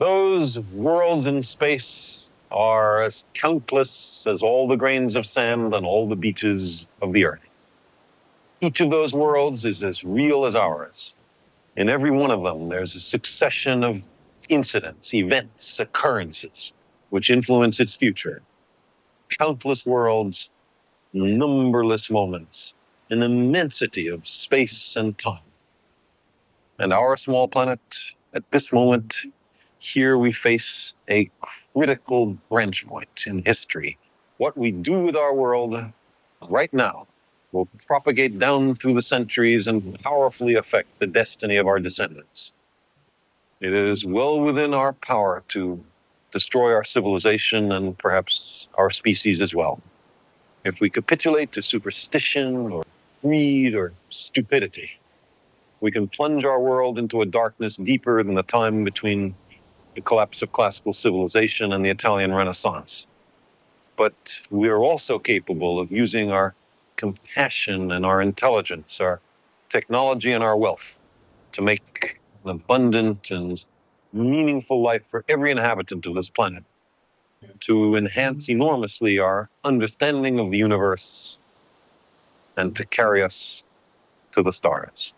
Those worlds in space are as countless as all the grains of sand on all the beaches of the earth. Each of those worlds is as real as ours. In every one of them, there's a succession of incidents, events, occurrences which influence its future. Countless worlds, numberless moments, an immensity of space and time. And our small planet, at this moment, here we face a critical branch point in history. What we do with our world right now will propagate down through the centuries and powerfully affect the destiny of our descendants. It is well within our power to destroy our civilization and perhaps our species as well. If we capitulate to superstition or greed or stupidity, we can plunge our world into a darkness deeper than the time between the collapse of classical civilization and the Italian Renaissance. But we are also capable of using our compassion and our intelligence, our technology and our wealth to make an abundant and meaningful life for every inhabitant of this planet, to enhance enormously our understanding of the universe, and to carry us to the stars.